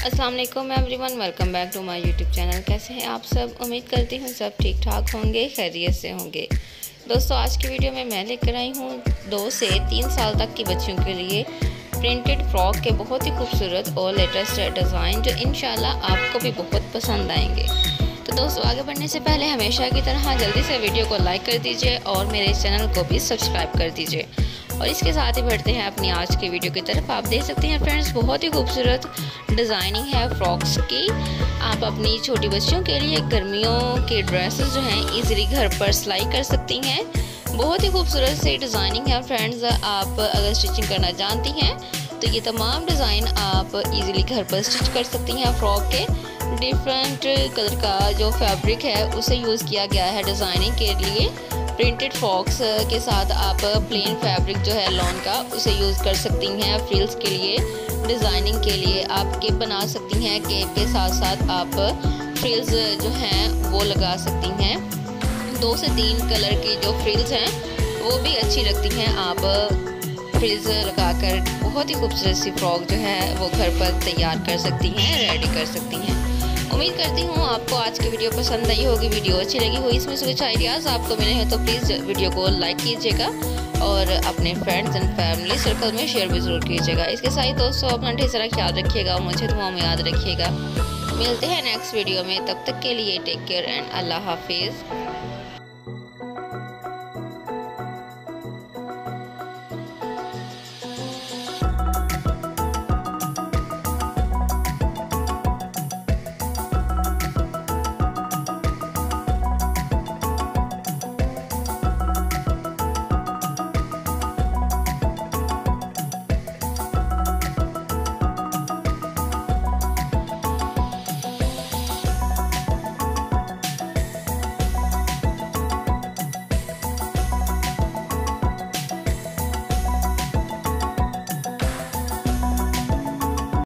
अस्सलाम वालेकुम everyone welcome back to my YouTube channel कैसे हैं आप सब? उम्मीद करती हूँ सब ठीक ठाक होंगे, खैरियत से होंगे। दोस्तों, आज की वीडियो में मैं लेकर आई हूँ दो से तीन साल तक की बच्चियों के लिए प्रिंटेड फ्रॉक के बहुत ही खूबसूरत और लेटेस्ट डिज़ाइन जो इन आपको भी बहुत पसंद आएँगे। तो दोस्तों, आगे बढ़ने से पहले हमेशा की तरह जल्दी से वीडियो को लाइक कर दीजिए और मेरे चैनल को भी सब्सक्राइब कर दीजिए। और इसके साथ ही बढ़ते हैं अपनी आज की वीडियो की तरफ़। आप देख सकते हैं फ्रेंड्स, बहुत ही खूबसूरत डिज़ाइनिंग है फ्रॉक्स की। आप अपनी छोटी बच्चियों के लिए गर्मियों के ड्रेसेस जो हैं इजीली घर पर सिलाई कर सकती हैं। बहुत ही खूबसूरत सी डिज़ाइनिंग है फ्रेंड्स, आप अगर स्टिचिंग करना जानती हैं तो ये तमाम डिज़ाइन आप इजीली घर पर स्टिच कर सकती हैं फ्रॉक के। डिफरेंट कलर का जो फैब्रिक है, उसे यूज़ किया गया है डिज़ाइनिंग के लिए। प्रिंटेड फ्रॉक्स के साथ आप प्लेन फैब्रिक जो है लॉन का, उसे यूज़ कर सकती हैं फ्रिल्स के लिए। डिज़ाइनिंग के लिए आप केप बना सकती हैं केप के साथ साथ आप फ्रिल्स जो हैं, वो लगा सकती हैं। दो से तीन कलर की जो फ्रिल्स हैं, वो भी अच्छी लगती हैं। आप फ्रिल्स लगाकर बहुत ही खूबसूरत सी फ्रॉक जो है, वो घर पर तैयार कर सकती हैं रेडी कर सकती हैं। उम्मीद करती हूँ आपको आज की वीडियो पसंद आई होगी। वीडियो अच्छी लगी हो, इसमें से कुछ आइडियाज़ आपको मिले हैं तो प्लीज़ वीडियो को लाइक कीजिएगा और अपने फ्रेंड्स एंड फैमिली सर्कल में शेयर भी ज़रूर कीजिएगा। इसके साथ ही दोस्तों, अपना ढेर सारा ख्याल रखिएगा मुझे दुआ में याद रखिएगा। मिलते हैं नेक्स्ट वीडियो में, तब तक के लिए टेक केयर एंड अल्लाह हाफिज़